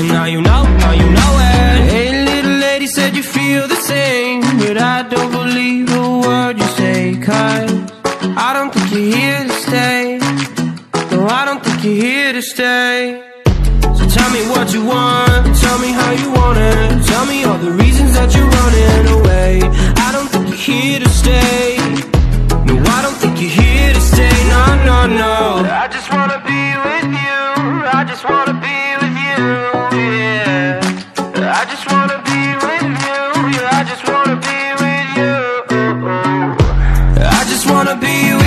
And now you know, now you know it. Hey, little lady said you feel the same. But I don't believe a word you say. Cause I don't think you're here to stay. No, I don't think you're here to stay. So tell me what you want, tell me how you want it. Tell me all the reasons that you're running away. I don't think you're here to stay. No, I don't think you're here to stay. No, no, wanna be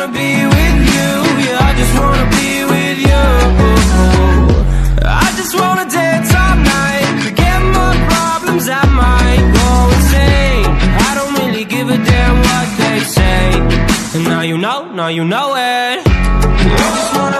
wanna be with you. Yeah, I just wanna be with you. I just wanna dance all night. Forget my problems. I might go insane. I don't really give a damn what they say. And now you know, now you know it. I just wanna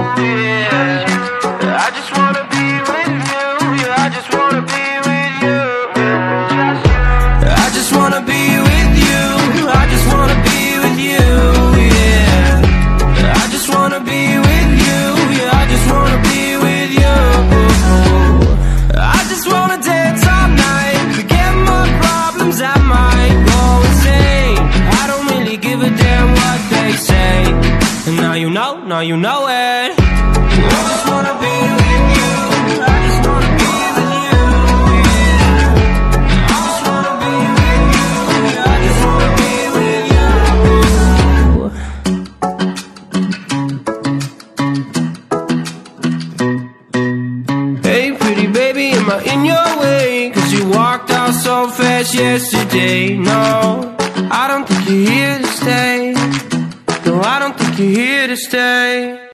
Yeah. now you know it. Hey, pretty baby, am I in your way? Cause you walked out so fast yesterday. No, I don't think you're here to stay you're here to stay.